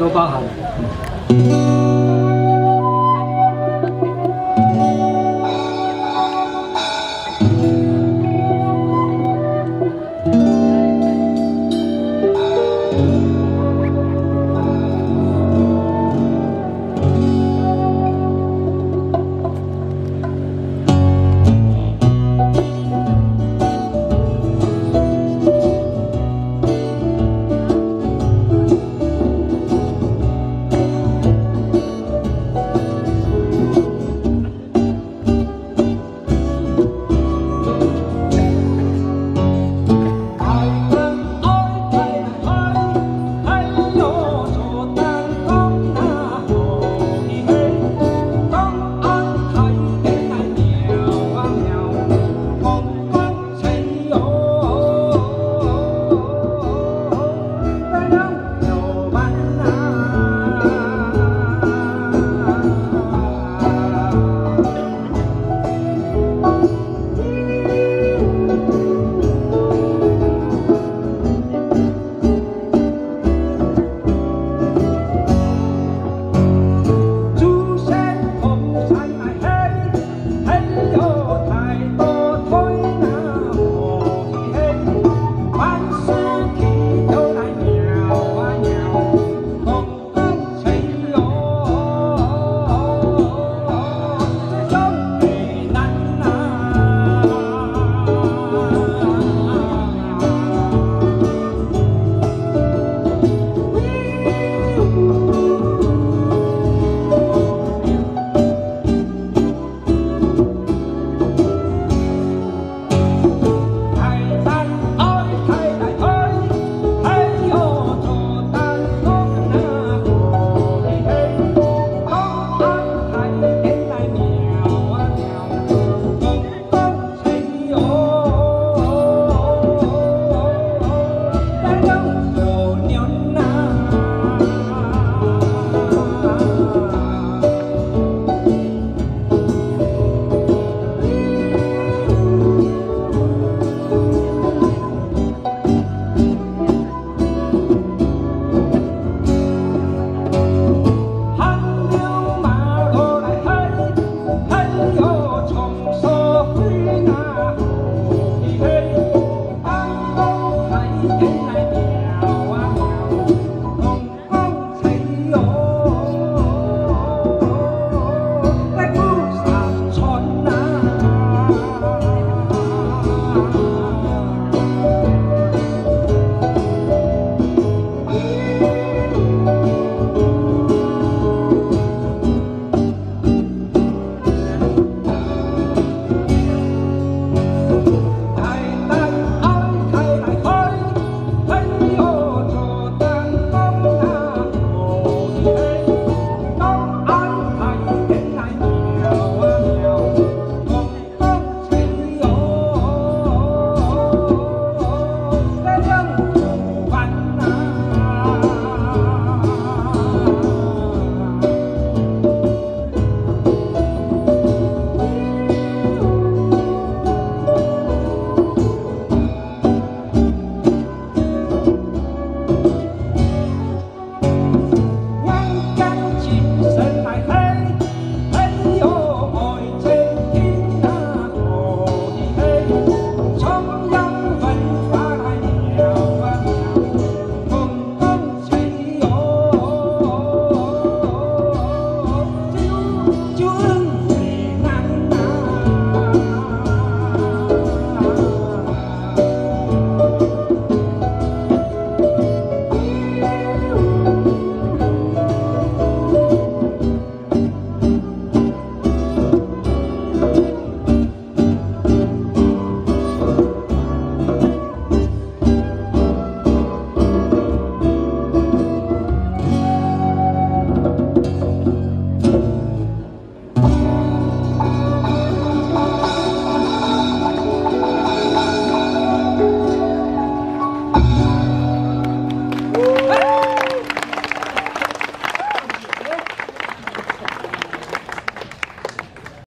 都包含了。